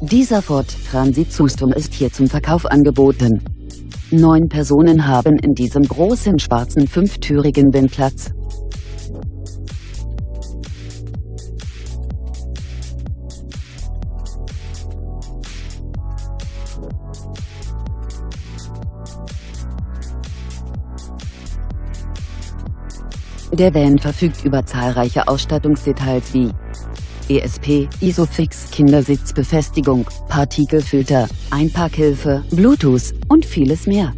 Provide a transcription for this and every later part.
Dieser Ford Transit Custom ist hier zum Verkauf angeboten. Neun Personen haben in diesem großen schwarzen fünftürigen Bin Platz. Der Van verfügt über zahlreiche Ausstattungsdetails wie ESP, Isofix, Kindersitzbefestigung, Partikelfilter, Einparkhilfe, Bluetooth und vieles mehr.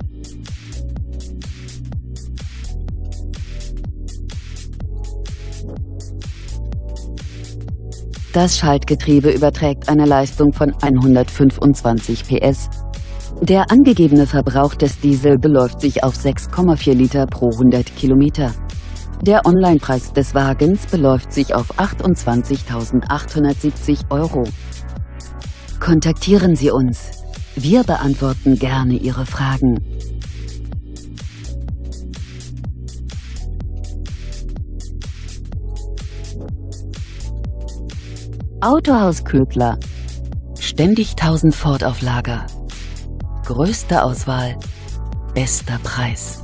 Das Schaltgetriebe überträgt eine Leistung von 125 PS. Der angegebene Verbrauch des Diesel beläuft sich auf 6,4 Liter pro 100 Kilometer. Der Onlinepreis des Wagens beläuft sich auf 28.870 Euro. Kontaktieren Sie uns. Wir beantworten gerne Ihre Fragen. Autohaus Köbler. Ständig 1000 Ford auf Lager. Größte Auswahl. Bester Preis.